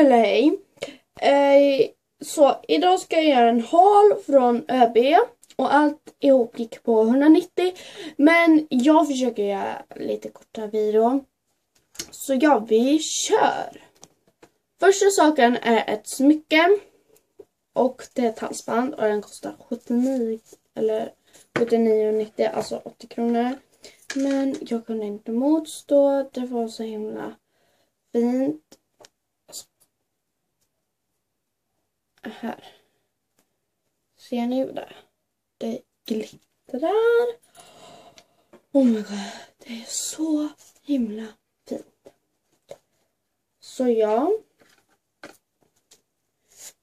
eller hej. Eh, så idag ska jag göra en haul från ÖB och allt ihop gick på 190. Men jag försöker göra lite korta video. Så ja, vi kör! Första saken är ett smycke. Och det är ett halsband och den kostar 79 eller 79,90 alltså 80 kronor. Men jag kunde inte motstå. Det var så himla fint. Här. Ser ni det? Det glittrar. Oh my god. Det är så himla fint. Så ja.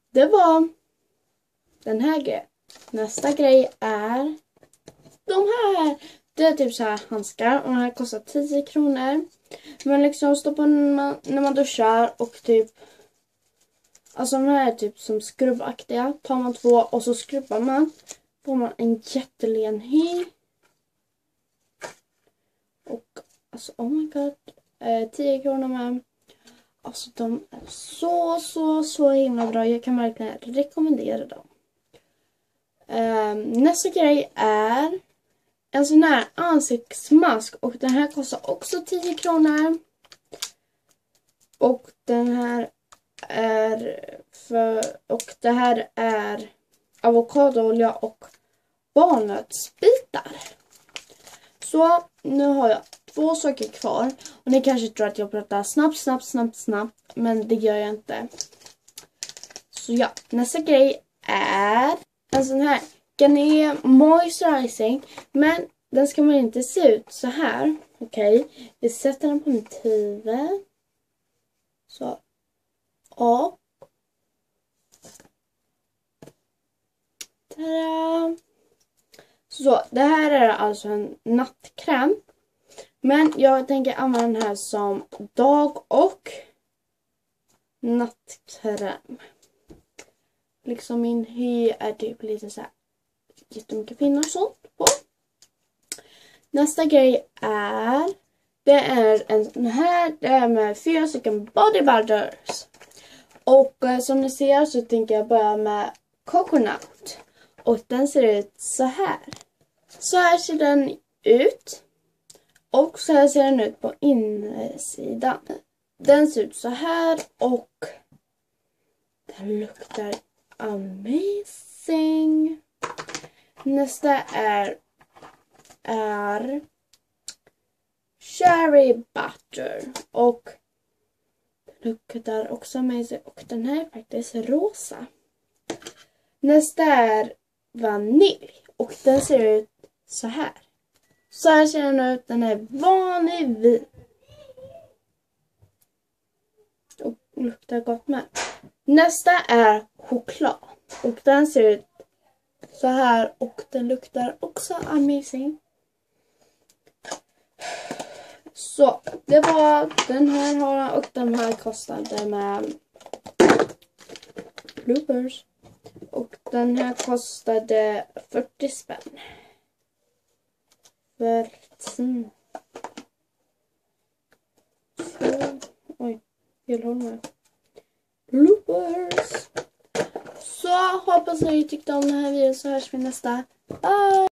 Det var den här grejen. Nästa grej är de här. Det är typ så här handskar och den här kostar 10 kronor. Men liksom stoppar man när man duschar och typ Alltså de här är typ som skrubbaktiga. Tar man två och så skrubbar man. Får man en jättelen hy. Och alltså oh my god. Eh, 10 kronor med. Alltså de är så så så himla bra. Jag kan verkligen rekommendera dem. Eh, nästa grej är en sån här ansiktsmask och den här kostar också 10 kronor. Och den här är för, och det här är avokadoolja och barnötsbitar. Så nu har jag två saker kvar och ni kanske tror att jag pratar snabbt, snabbt, snabbt, snabbt men det gör jag inte. Så ja, nästa grej är en sån här Garnier Moisturizing men den ska man inte se ut så här. Okej, okay. vi sätter den på mitt huvud. Så. Och. Tada! Så, det här är alltså en nattkräm. Men jag tänker använda den här som dag och nattkräm. Liksom min hy är typ lite så här jättemycket finnar och sånt på. Nästa grej är det är en sån här, det är med fyra stycken body butters. Och eh, som ni ser så tänker jag börja med coconut. Och den ser ut så här. Så här ser den ut. Och så här ser den ut på insidan. Den ser ut så här och den luktar amazing. Nästa är, är cherry butter och luktar också amazing och den här är faktiskt rosa. Nästa är vanilj och den ser ut så här. Så här ser den ut. Den är vanlig vin. Och luktar gott med. Nästa är choklad. Och den ser ut så här och den luktar också amazing. Så det var den här har och den här kostade med bloopers. Och den här kostade 40 spänn. För mm. Så, oj, fel håll med. Bloopers! Så hoppas ni tyckte om den här videon så hörs vi nästa. Bye!